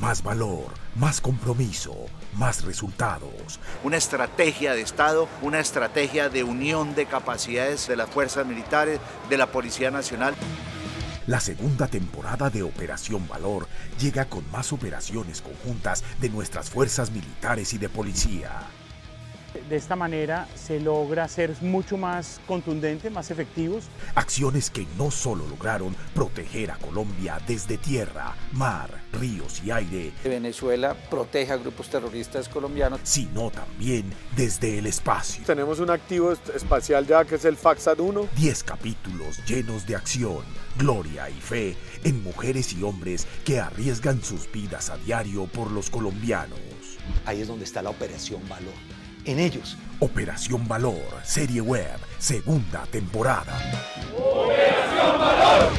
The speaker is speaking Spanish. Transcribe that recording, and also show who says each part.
Speaker 1: Más valor, más compromiso, más resultados.
Speaker 2: Una estrategia de Estado, una estrategia de unión de capacidades de las fuerzas militares, de la Policía Nacional.
Speaker 1: La segunda temporada de Operación Valor llega con más operaciones conjuntas de nuestras fuerzas militares y de policía.
Speaker 3: De esta manera se logra ser mucho más contundentes, más efectivos.
Speaker 1: Acciones que no solo lograron proteger a Colombia desde tierra, mar, ríos y aire.
Speaker 4: Venezuela protege a grupos terroristas colombianos.
Speaker 1: Sino también desde el espacio.
Speaker 5: Tenemos un activo espacial ya que es el Faxad 1.
Speaker 1: Diez capítulos llenos de acción, gloria y fe en mujeres y hombres que arriesgan sus vidas a diario por los colombianos.
Speaker 6: Ahí es donde está la Operación Valor en ellos.
Speaker 1: Operación Valor, serie web, segunda temporada.
Speaker 7: Operación Valor.